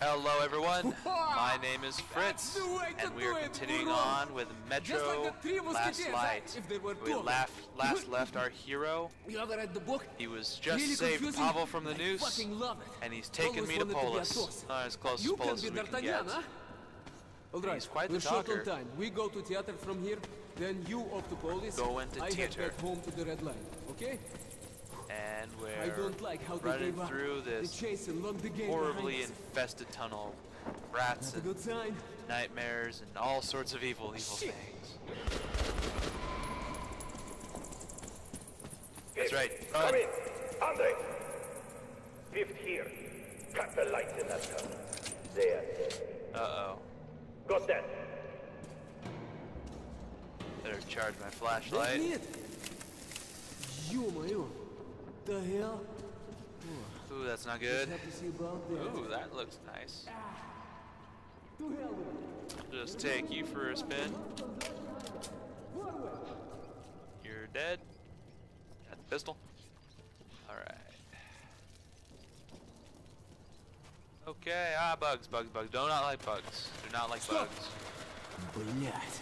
Hello everyone, my name is Fritz, to and we are continuing on with Metro like Last Light. if there were two We last, last left our hero. You ever read the book? He was just saved? Pavel from the noose, fucking love it. and he's taken me to to Polis. Uh, as close You as Polis as we can get. All right, He's quite the we're short talker. on time. We go to theater from here, then you off to Polis. Go into I head back home to the red line, okay? And we're I don't like how they running gave up. through The this chase and locked the game horribly behind us. infested tunnel. Rats A and good sign. nightmares and all sorts of evil, evil Shit. things. That's right. Come Run. in. Andre. Fifth here. Cut the lights in that tunnel. There. Uh-oh. Got that. Better charge my That's flashlight. it. Ё-моё. The hell? Ooh, that's not Just good. have to see about that. Ooh, that looks nice. To hell with it. Just take you for a spin. You're dead. Got the pistol. Alright. Okay, ah, bugs, bugs, bugs. Do not like bugs. Do not like Stop. bugs. Блять.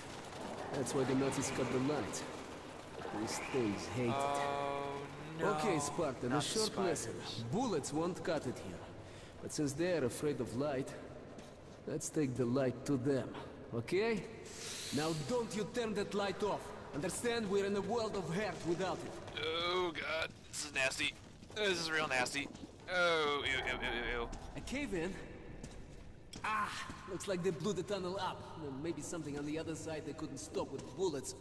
That's why the Nazis cut the lights. These things hate it. Oh, no. Okay, Spartan, a the short lesson. Bullets won't cut it here. But since they're afraid of light, let's take the light to them, okay? Now don't you turn that light off. Understand? We're in a world of hurt without it. Oh, God. This is nasty. This is real nasty. Oh, ew, ew, ew, ew, ew. A cave in? Ah, looks like they blew the tunnel up. Maybe something on the other side they couldn't stop with bullets.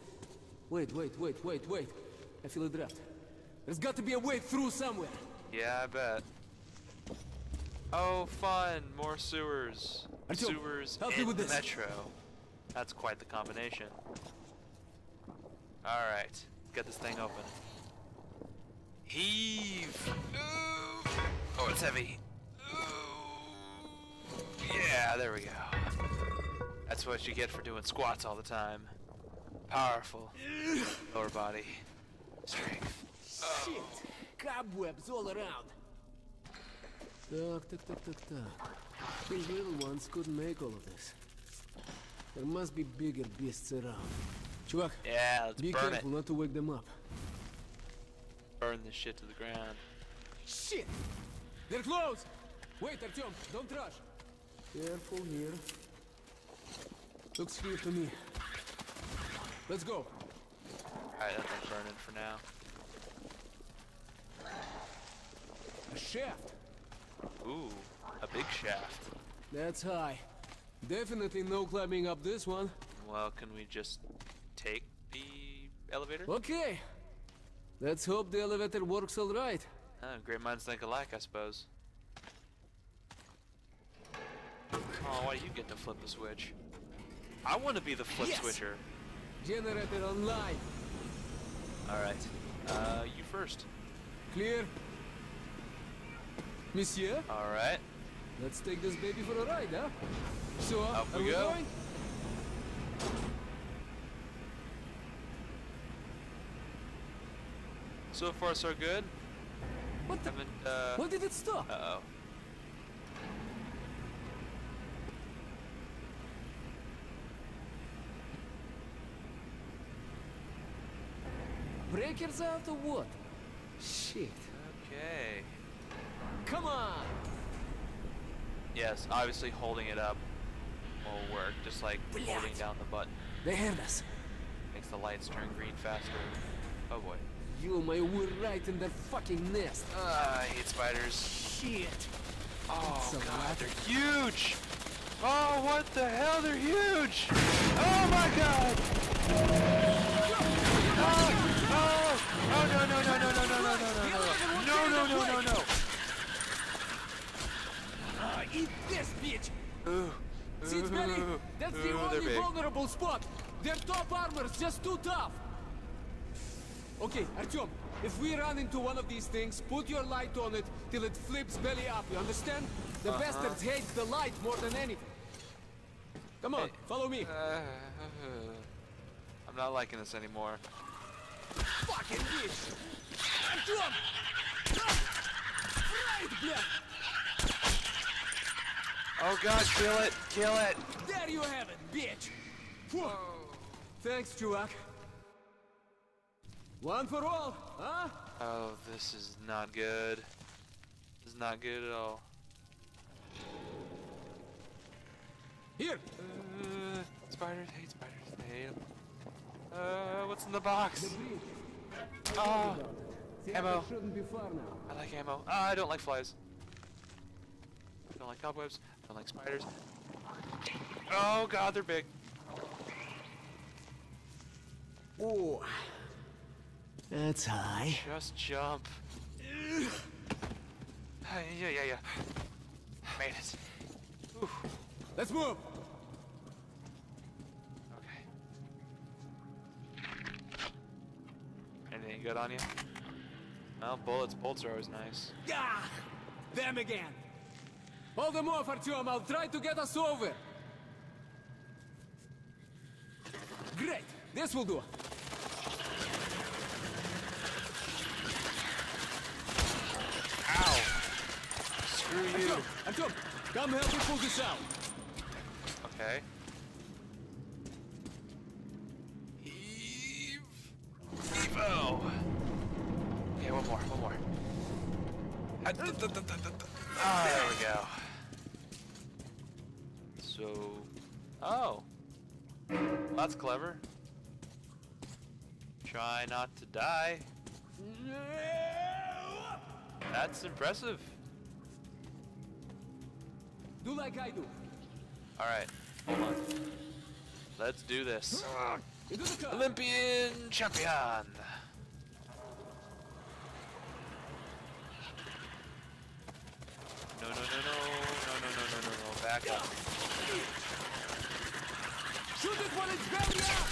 Wait, wait, wait, wait, wait. I feel a draft. There's got to be a way through somewhere. Yeah, I bet. Oh, fun! More sewers. Artyom, sewers help me in with the this. metro. That's quite the combination. All right, get this thing open. Heave! Ooh. Oh, it's heavy. Ooh. Yeah, there we go. That's what you get for doing squats all the time. Powerful. Lower body. Strength. Shit! Cobwebs all around. Так, так, так, так, так. These little ones couldn't make all of this. There must be bigger beasts around. Чувак, Yeah, let's be burn careful it. not to wake them up. Burn this shit to the ground. Shit! They're close! Wait, Artyom, don't rush. Careful here. Looks clear to me. Let's go. Alright, that thing's burning for now. A shaft. Ooh, a big shaft. That's high. Definitely no climbing up this one. Well, can we just take the elevator? Okay. Let's hope the elevator works all right. Oh, great minds think alike, I suppose. Oh, why do you get to flip the switch? I want to be the flip Yes! switcher. Generator online. Alright, uh, you first. Clear. Monsieur, Alright, let's take this baby for a ride, huh? So, Up are we we go. going? so far so good. What the? Uh, did it stop? uh-oh. Breakers out or what? Shit. Come on! Yes, obviously holding it up will work, just like holding down the button. They heard us. Makes the lights turn green faster. Oh boy. You, my, we're right in their fucking nest. Uh, I hate spiders. Shit. Oh, oh god, they're huge! Oh, what the hell? They're huge! Oh my god! Seats belly, that's the only vulnerable spot. Their top armor's just too tough. Okay, Artyom, if we run into one of these things, put your light on it till it flips belly up, you understand? The uh -huh. bastards hate the light more than anything. Come on, hey. follow me. Uh, I'm not liking this anymore. Fucking bitch! Artyom! Oh god, kill it! Kill it! There you have it, bitch! Phew. Thanks, Chuvak. One for all, huh? Oh, this is not good. This is not good at all. Here, Uh, spiders hate spiders. They hate 'em. Uh, what's in the box? Oh, ammo. shouldn't be far now. I like ammo. Ah, I don't like flies. I don't like cobwebs. I don't like spiders. Oh god, they're big. Oh, that's high. Just jump. Ah, yeah, yeah, yeah. Made it. Ooh, Let's move. okay. Anything good on you? Well, bullets. Bolts are always nice. Ah, them again. Hold them off, Artyom. I'll try to get us over. Great. This will do. Ow! Screw you. Artyom, come help me pull this out. Okay. Well, that's clever. Try not to die. That's impressive. Do like I do. All right, hold on. Let's do this. Into the car. Olympian champion. No, no, no, no, no, no, no, no, no, no, back up. Shoot it when it's belly up.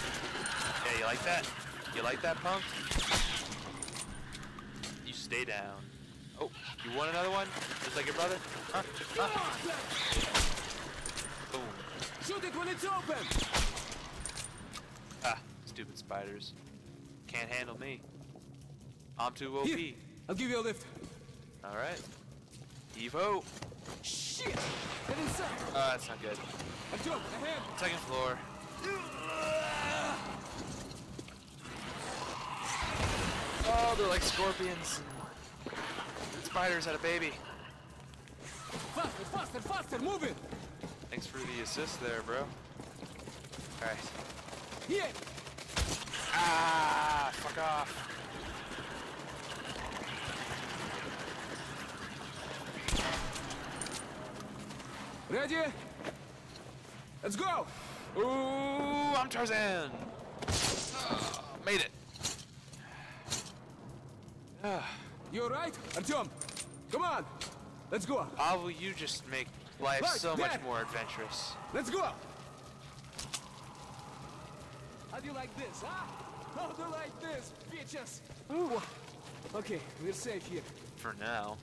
Yeah, you like that? You like that, punk? You stay down. Oh, you want another one? Just like your brother? Huh? Huh? on. Boom. Shoot it when it's open. Ah, stupid spiders. Can't handle me. I'm too OP. Here, I'll give you a lift. All right. Evo. Shit! Get inside. Oh, that's not good. Artyom, ahead. Second floor. Oh, they're like scorpions. Spiders had a baby. Faster, faster, faster, move it. Thanks for the assist there, bro. Alright. Here. Ah, fuck off. Ready? Let's go. Ooh, I'm Tarzan. Ah, made it. Ah, You alright? Artyom, come on. Let's go. how will you just make life Right, so much there. more adventurous? Let's go. How do you like this, huh? How do you like this, bitches? Ooh. Okay, we're safe here. For now.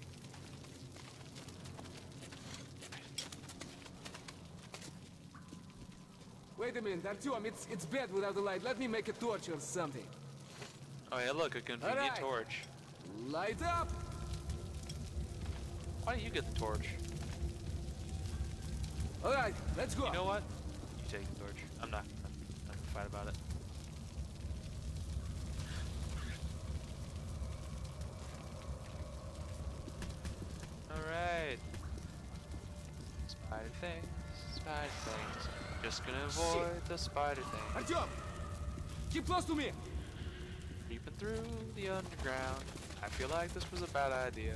Wait a minute, Artyom, it's it's bad without the light. Let me make a torch or something. Oh yeah, look, a convenient Alright. torch. Light up. Why don't you get the torch? All right, let's go. You know what? You take the torch. I'm not, I'm not gonna fight about it. Just gonna avoid the spider things. Artyom, keep close to me. Creeping through the underground. I feel like this was a bad idea.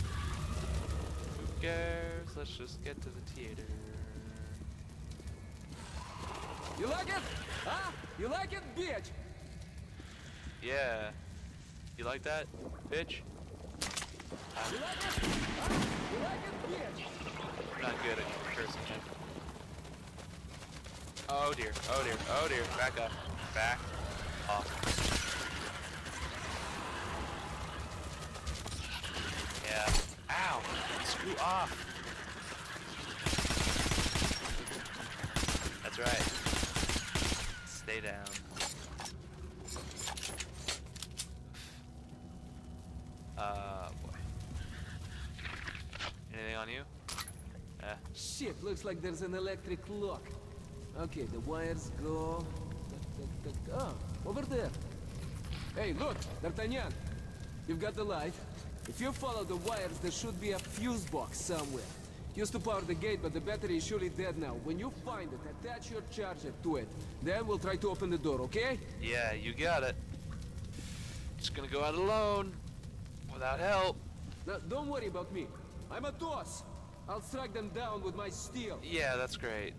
Who cares? Let's just get to the theater. You like it? Huh? You like it, bitch? Yeah. You like that, bitch? You like it? Huh? You like it, bitch? I'm not good at cursing. Oh dear, oh dear, oh dear. Back up. Back off. Yeah. Ow! Screw off! That's right. Stay down. Uh, boy. Anything on you? Eh. Shit, looks like there's an electric lock. Okay, the wires go... Oh, over there. Hey, look, D'Artagnan. You've got the light. If you follow the wires, there should be a fuse box somewhere. Used to power the gate, but the battery is surely dead now. When you find it, attach your charger to it. Then we'll try to open the door, okay? Yeah, you got it. Just gonna go out alone. Without help. Now, don't worry about me. I'm Athos. I'll strike them down with my steel. Yeah, that's great.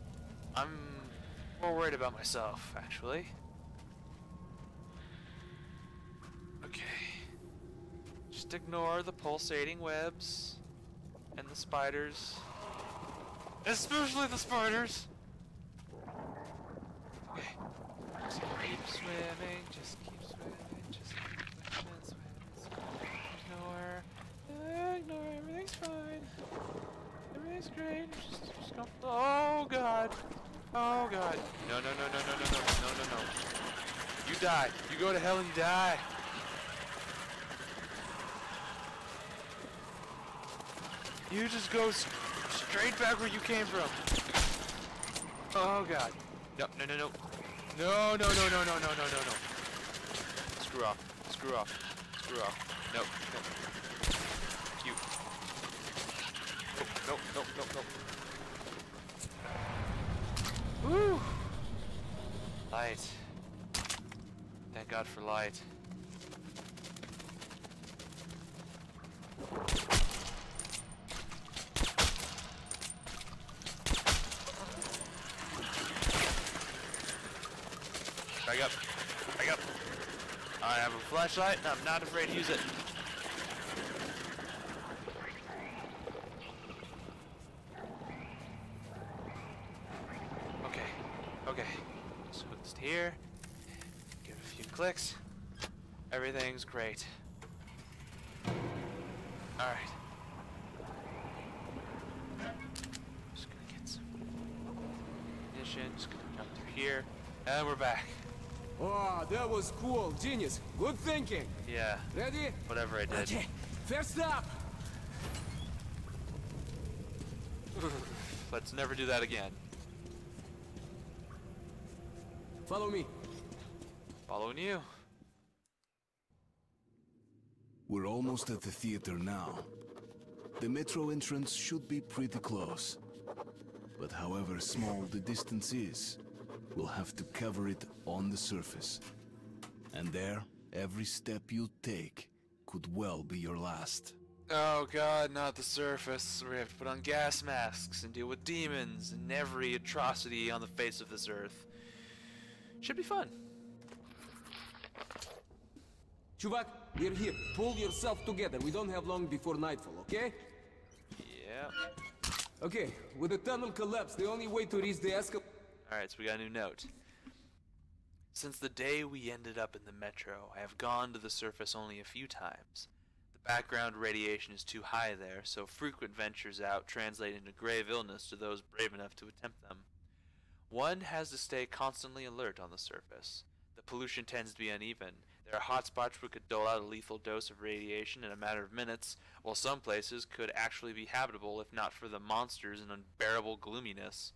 I'm more worried about myself, actually. Okay. Just ignore the pulsating webs and the spiders. Especially the spiders! Okay. Just keep swimming, just keep swimming, just keep swimming, swimming, swimming. Ignore. Ignore, everything's fine. Everything's great. Just, just go. Oh god. Oh god. No, no, no, no, no, no, no, no, no, no. You die. You go to hell and you die. You just go straight back where you came from. Oh god. No, no, no, no. No, no, no, no, no, no, no, no, no. Screw off. Screw off. Screw off. No, no. You. No, no, no, no, no. Woo! Light. Thank God for light. Back up. Back up. I have a flashlight and I'm not afraid to use it. Okay. Okay. So it's here. Give it a few clicks. Everything's great. Alright. Just gonna get some ignition. Just gonna jump through here. And we're back. Oh, that was cool. Genius. Good thinking. Yeah. Ready? Whatever I did. Okay. First up. Let's never do that again. Follow me. Following you. We're almost at the theater now. The metro entrance should be pretty close. But however small the distance is, we'll have to cover it on the surface. And there, every step you take could well be your last. Oh god, not the surface. We have to put on gas masks and deal with demons and every atrocity on the face of this earth. Should be fun. Chuvak, we're here. Pull yourself together. We don't have long before nightfall, okay? Yeah. Okay, with the tunnel collapsed, the only way to reach the escal... Alright, so we got a new note. Since the day we ended up in the metro, I have gone to the surface only a few times. The background radiation is too high there, so frequent ventures out translate into grave illness to those brave enough to attempt them. One has to stay constantly alert on the surface. The pollution tends to be uneven. There are hot spots where could dole out a lethal dose of radiation in a matter of minutes, while some places could actually be habitable if not for the monsters and unbearable gloominess.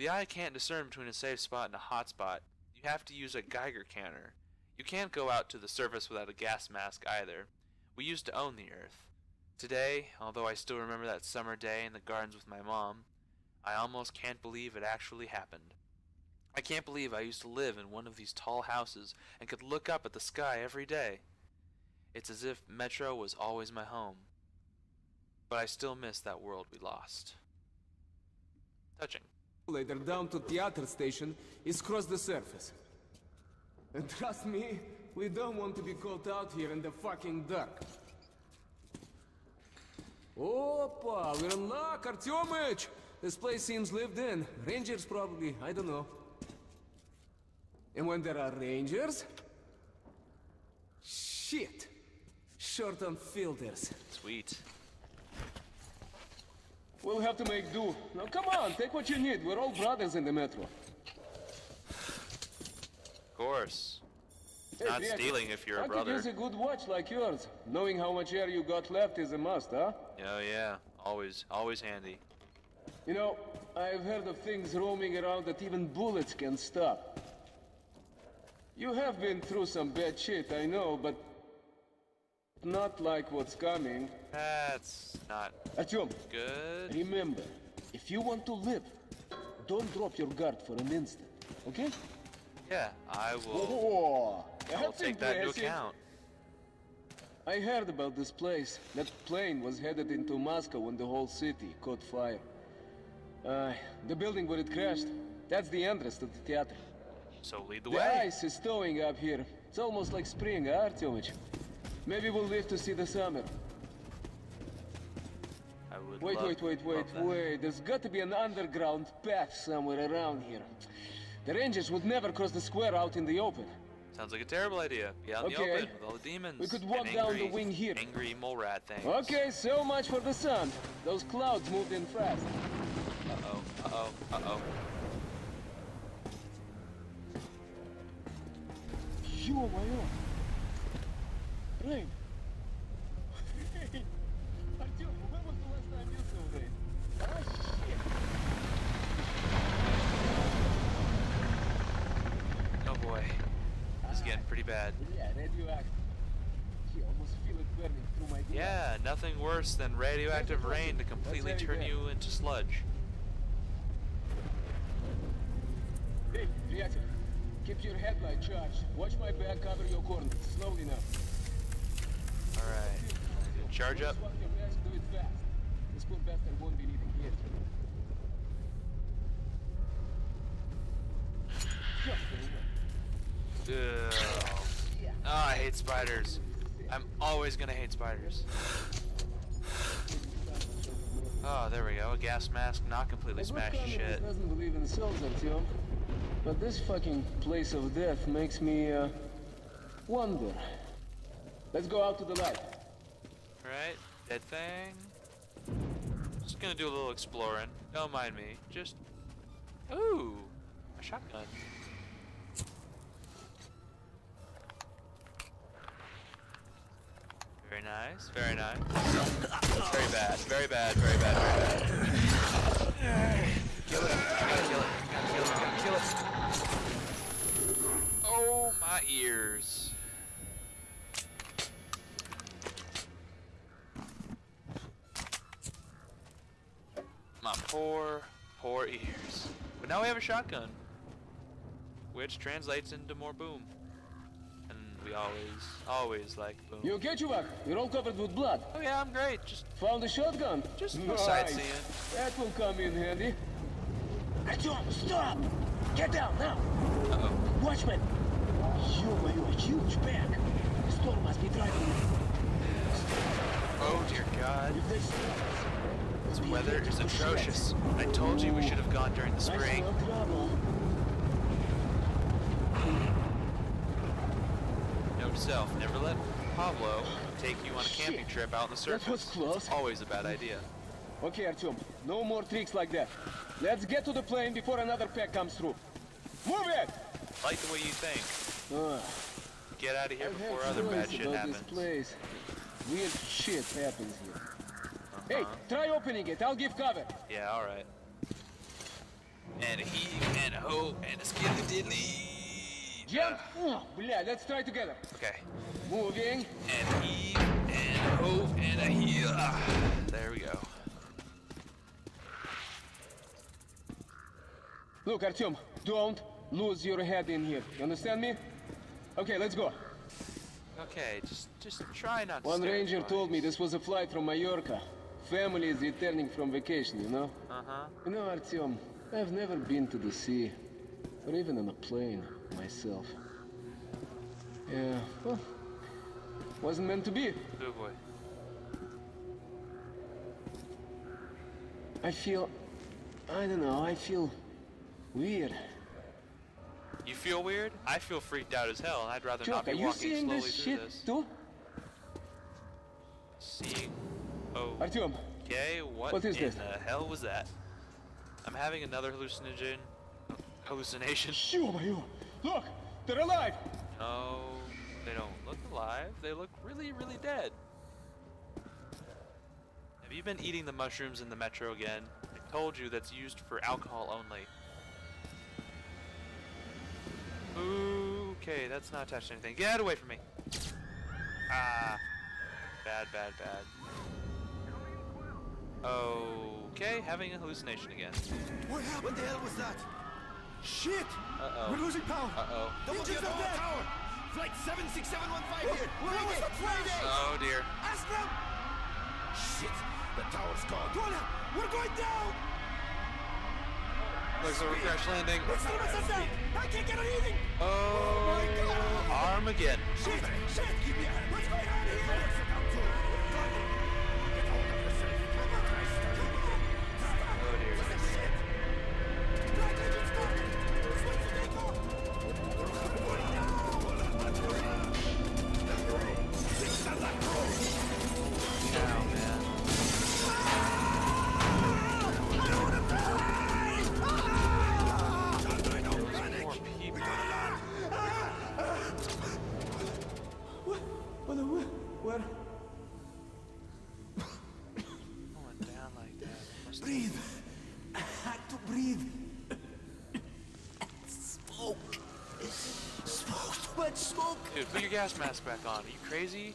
The eye can't discern between a safe spot and a hot spot. You have to use a Geiger counter. You can't go out to the surface without a gas mask either. We used to own the Earth. Today, although I still remember that summer day in the gardens with my mom, I almost can't believe it actually happened. I can't believe I used to live in one of these tall houses and could look up at the sky every day. It's as if Metro was always my home. But I still miss that world we lost. Touching. Later down to theater station is cross the surface. And trust me, we don't want to be caught out here in the fucking dark. Opa, we're in luck, Artyomich! This place seems lived in. Rangers probably, I don't know. And when there are rangers... Shit! Short on filters. Sweet. We'll have to make do. Now come on, take what you need. We're all brothers in the metro. Of course. Hey, Not stealing if you're a I could brother. use a good watch like yours. Knowing how much air you got left is a must, huh? Oh yeah, always, always handy. You know, I've heard of things roaming around that even bullets can stop. You have been through some bad shit, I know, but not like what's coming. That's not Artyom, good. remember, if you want to live, don't drop your guard for an instant, okay? Yeah, I will. Oh, I will take that into account. I heard about this place. That plane was headed into Moscow when the whole city caught fire. Uh, the building where it crashed, that's the entrance to the theater. So lead the The way. ice is thawing up here. It's almost like spring, huh, Artyomich? Maybe we'll live to see the summer. wait, wait, wait, wait, wait. There's got to be an underground path somewhere around here. The Rangers would never cross the square out in the open. Sounds like a terrible idea. Be out in the open with all the demons. We could walk angry, down the wing here. Angry mole rat things. Okay, so much for the sun. Those clouds moved in fast. Uh-oh, uh-oh, uh-oh. You are my own. Rain! Hey! Артём, when was the last time you saw rain? Ah, shit! Oh boy. This is getting pretty bad. Yeah, radioactive. You almost feel it burning through my glass. Yeah, nothing worse than radioactive rain to completely very turn bad. you into sludge. Hey, приятель, keep your headlight charged. Watch my back, cover your corner. Slowly now. Alright. Charge up. swap your mask, do it fast. This poor bastard won't be needing hit. Just a minute. Ugh. Oh, I hate spiders. I'm always gonna hate spiders. Oh, there we go. A gas mask, not completely smashed shit. doesn't believe in souls, Artyom. But this fucking place of death makes me, uh, wonder. Let's go out to the light. Right? Dead thing. Just gonna do a little exploring. Don't mind me. Just. Ooh! A shotgun. Very nice, very nice. Very bad, very bad, very bad, very bad. Kill it. Gotta kill it. Gotta kill it. Gotta kill it. Oh, my ears. My poor, poor ears. But now we have a shotgun. Which translates into more boom. And we always, always like boom. You okay, Chuvak? You're all covered with blood. Oh yeah, I'm great. Just Found a shotgun? Just for nice. sightseeing. That will come in handy. Artyom, stop! Get down now! uh-oh. Watchman! Ё-моё, a huge bag! The storm must be driving it. Oh dear God. If they stop us, this weather is atrocious. I told you we should have gone during the spring. Note self, never let Pablo take you on a camping trip out in the That was surface. close. Always a bad idea. Okay, Artyom, no more tricks like that. Let's get to the plane before another pack comes through. Move it! Like the way you think. Uh, Get out of here I've before other bad shit happens. Weird shit happens here. Hey, try opening it. I'll give cover. Yeah, alright. And a heave, and a hoe, and a skilly diddly. Jump! Oh, bля, let's try together. Okay. Moving. And a heave, and a hoe, and a heel. Ah, there we go. Look, Artyom, don't lose your head in here. You understand me? Okay, let's go. Okay, just just try not to One ranger told me this was a flight from Mallorca. Family is returning from vacation, you know? Uh-huh. You know, Artyom, I've never been to the sea, or even on a plane myself. Yeah, well, wasn't meant to be. Good boy. I feel, I don't know, I feel weird. You feel weird? I feel freaked out as hell, I'd rather not Chuck, be are you walking seeing slowly this through shit this. too? Artyom. Okay, what, what is in this? the hell was that? I'm having another hallucinogen. Hallucination. Look! They're alive! No, they don't look alive. They look really, really dead. Have you been eating the mushrooms in the metro again? I told you that's used for alcohol only. Okay, that's not attached to anything. Get away from me! Ah. Bad, bad, bad. Okay, having a hallucination again. What happened? What the hell was that? Shit! Uh-oh. We're losing power! Uh-oh. Double Ninjas gear are power! dead. tower! Flight 76715 here! We're Bring almost it. at Friday! Oh dear. Astram! Shit! The tower's gone! Donna, we're going down! Looks like we're crash landing. It's the rest of them! I can't get anything! Oh, oh my god! Armageddon. Shit! Shit! Give me a hand! What's going on here? Your gas mask back on. Are you crazy?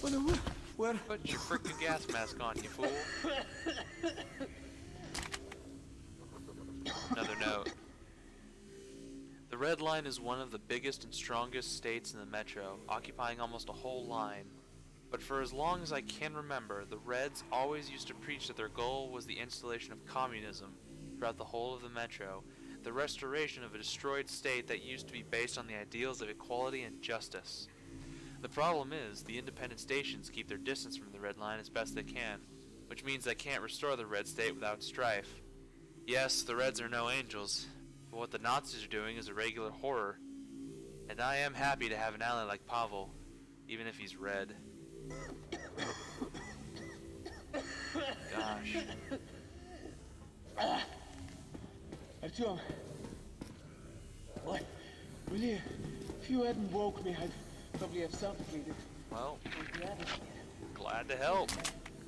Where? Where? Put your freaking gas mask on, you fool. Another note. The Red Line is one of the biggest and strongest states in the metro, occupying almost a whole line. But for as long as I can remember, the Reds always used to preach that their goal was the installation of communism throughout the whole of the metro, the restoration of a destroyed state that used to be based on the ideals of equality and justice. The problem is, the independent stations keep their distance from the Red Line as best they can, which means they can't restore the Red State without strife. Yes, the Reds are no angels, but what the Nazis are doing is a regular horror. And I am happy to have an ally like Pavel, even if he's red. Gosh. Artyom. What? Really? If you hadn't woke me, I'd probably have suffocated. Well, glad to help.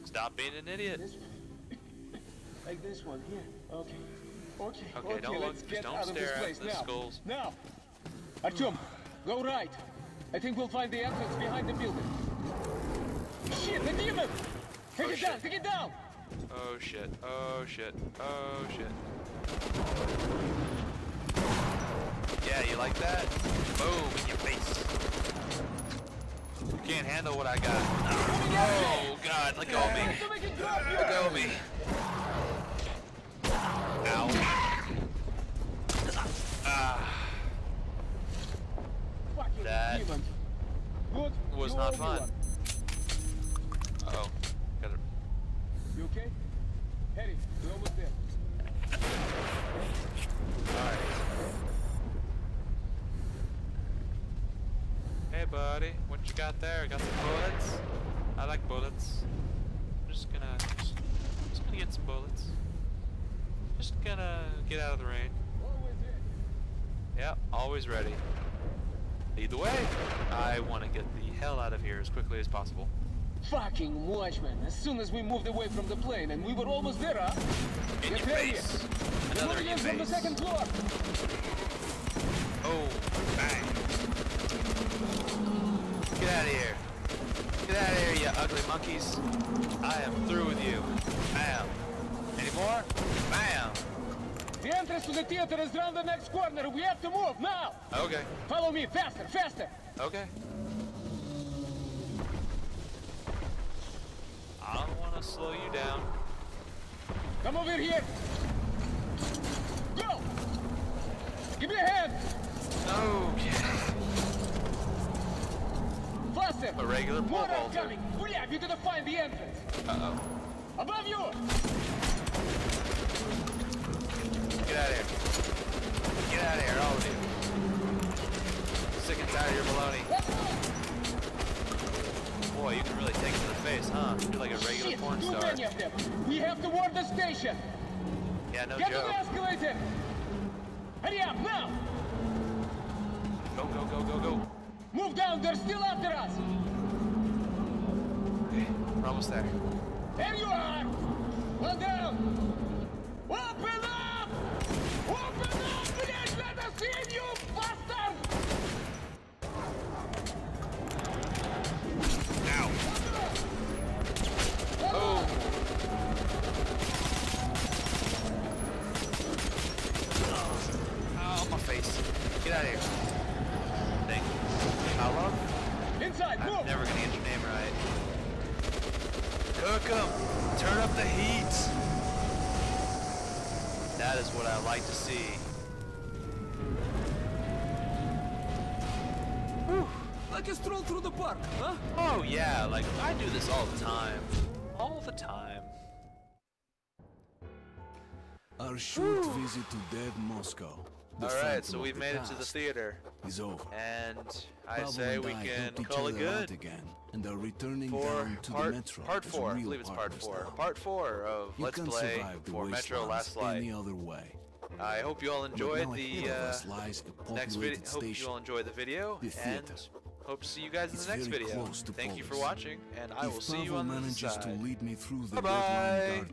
Stop being an idiot. This. Like this one here. Okay. Okay. Okay, don't let's look- get just don't out of this stare at the now. skulls. Now. Artyom, go right. I think we'll find the entrance behind the building. Shit, the demon! Take Oh, it shit. down, take it down! Oh shit, oh shit, oh shit. Yeah, you like that? Boom, in your face. You can't handle what I got. Oh god, let go of me. Let go of me. Ow. Ah, That was not fun. uh oh. You okay? Harry, we're almost there. Alright. Hey buddy, what you got there? Got some bullets? I like bullets. I'm just gonna just, just gonna get some bullets. Just gonna get out of the rain. Yeah, always ready. Lead the way. I want to get the hell out of here as quickly as possible. Fucking watchman. As soon as we moved away from the plane and we were almost there, huh? In Get your face. Another in your in from the face. second floor. Oh, bang. Get out of here. Get out of here, you ugly monkeys. I am through with you. Bam. Any more? Bam. The entrance to the theater is round the next corner. We have to move now. Okay. Follow me, faster, faster. Okay. I don't want to slow you down. Come over here. Go. Give me a hand. Okay. A regular pole vaulter. coming. Hurry up, you gotta find the entrance. Uh-oh. Above you. Get out of here. Get out of here, all of you. Sick and tired of your baloney. Boy, you can really take it to the face, huh? You're like a regular Shit, porn too star. many of them. We have to warn the station. Yeah, no Get to the escalator. Hurry up, now. Go, go, go, go, go down. There's still after us. We're almost there. There you are. One down. Open up! Open up, please! Let us in you, Cook 'em! Turn up the heat! That is what I like to see. Like a stroll through the park, huh? Oh yeah, like I do this all the time. All the time. Our short visit to dead Moscow. Alright, so we've made it to the theater. Is over. And I Pavel say and we I can call it good. again and are returning For down to the metro. part four, I real believe it's part four. now. Part four of You Let's Play survive the for Metro Last Light. any other way. I hope you all enjoyed the uh, us lies a next video. Hope you all enjoy the video, The and hope to see you guys in the next video. Thank you for watching, and I If will see Pavel you on the manages side. to lead me through the line guard